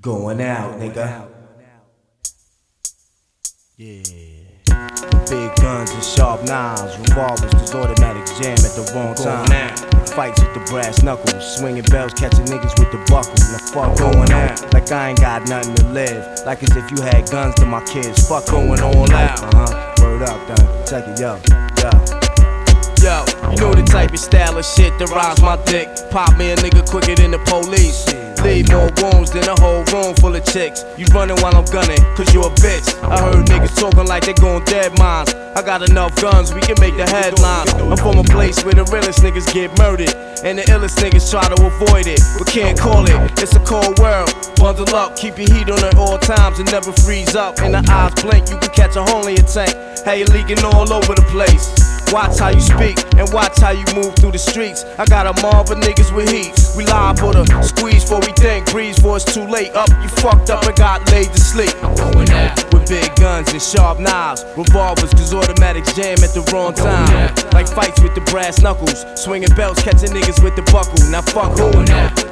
Going out, nigga. Yeah. Big guns and sharp knives, revolvers, cause automatic jam at the wrong time. Out. Fights with the brass knuckles, swinging bells, catching niggas with the buckle. Now fuck going out, like I ain't got nothing to live. Like as if you had guns to my kids. Fuck going on out. Uh huh. Word up, done. Check it, yo, yo. Yo, you know the type of style of shit that rhymes my dick. Pop me a nigga quicker than the police. More wounds than a whole room full of chicks. You running while I'm gunning, cause you a bitch. I heard niggas talking like they going dead mines. I got enough guns, we can make the headlines. I'm from a place where the realest niggas get murdered. And the illest niggas try to avoid it, but can't call it. It's a cold world. Bundle up, keep your heat on at all times and never freeze up. And the eyes blink, you can catch a hole in your tank. How you leaking all over the place. Watch how you speak and watch how you move through the streets. I got a mob of niggas with heat. We lie for the squeeze for we think, breeze for it's too late. Up, you fucked up and got laid to sleep. I'm going out. With big guns and sharp knives, revolvers, cause automatics jam at the wrong time. Like fights with the brass knuckles, swinging belts, catching niggas with the buckle. Now fuck who?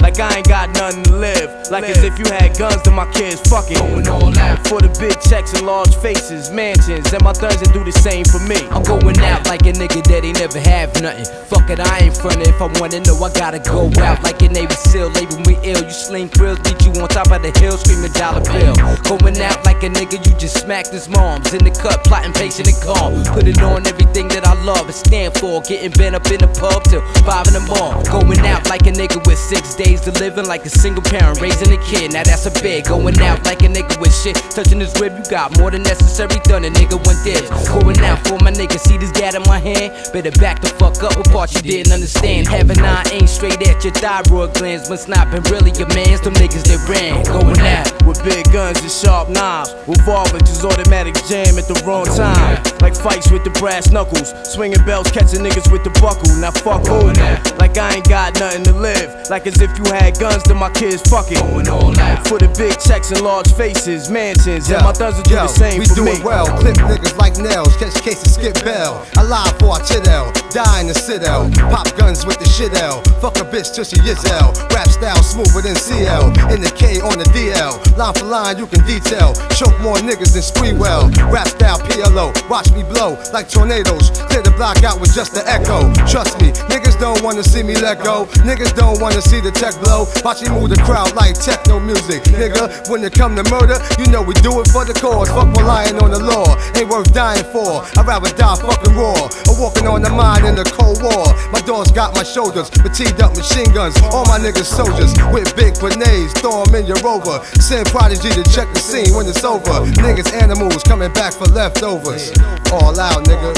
Like I ain't got nothing to live. Like as if you had guns to my kids, fuck it. Going all out. For the big checks and large faces, mansions, and my thugs and do the same for me. I'm going out like a nigga that ain't never have nothing. Fuck it, I ain't frontin'. If I wanna know, I gotta go out like a Navy SEAL. Label me ill. You sling grills, beat you on top of the hill, screaming dollar bill. Going out like a nigga, you just smacked his moms. In the cut, plotting patient and calm. Put it on everything that I love and stand for. Getting bent up in the pub till five in the morning. Going out like a nigga with six days to living, like a single parent raising a kid. Now that's a big. Going out like a nigga with shit. Touching his rib, you got more than necessary done. A nigga went this. Going out for my nigga, see this gat in my hand. Better back the fuck up with parts you didn't understand. Having nine ain't straight at your thyroid glands, but snapping really your mans. Them niggas that ran. Going out. With big guns and sharp knives, revolvers, just automatic jam at the wrong time. Like fights with the brass knuckles, swinging belts, catching niggas with the buckle. Now fuck who? Like I ain't got nothing to live. Like as if you had guns to my kids, fuck it. Going all out. For the big checks and large faces, mansions, and my thugs will do yo, the same we for do me. it well. Clip niggas like nails, catch cases, skip bell. I lie for a chidel, die in the citadel. Pop guns with the shit out. Fuck a bitch till she L. Rap style smoother than CL. In the K on the DL. Line for line, you can detail. Choke more niggas than Sprewell. Rap style PLO. Watch me blow like tornadoes. Clear the block out with just the echo. Trust me, niggas don't wanna see me let go. Niggas don't wanna see the tech blow. Watch me move the crowd like techno music. Nigga, when it come to murder, you know we do it for the cause. Fuck relying on the law. Ain't worth dying for. I'd rather die fucking raw. Or walking on the mine in the Cold War. My dogs got my shoulders, but teed up machine guns. All my niggas soldiers with big grenades. Throw 'em in your rover. Send prodigy to check the scene when it's over. Niggas animals coming back for leftovers. All out, nigga.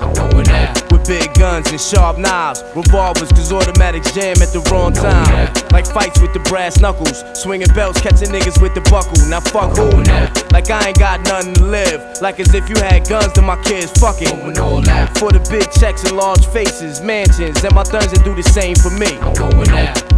I'm going out. With big guns and sharp knives, revolvers, cause automatics jam at the wrong time. Like fights with the brass knuckles, swinging belts, catching niggas with the buckle. Now fuck who? Like I ain't got nothing to live. Like as if you had guns to my kids, fuck it. Going all. For the big checks and large faces, mansions, and my thugs that do the same for me. I'm going out.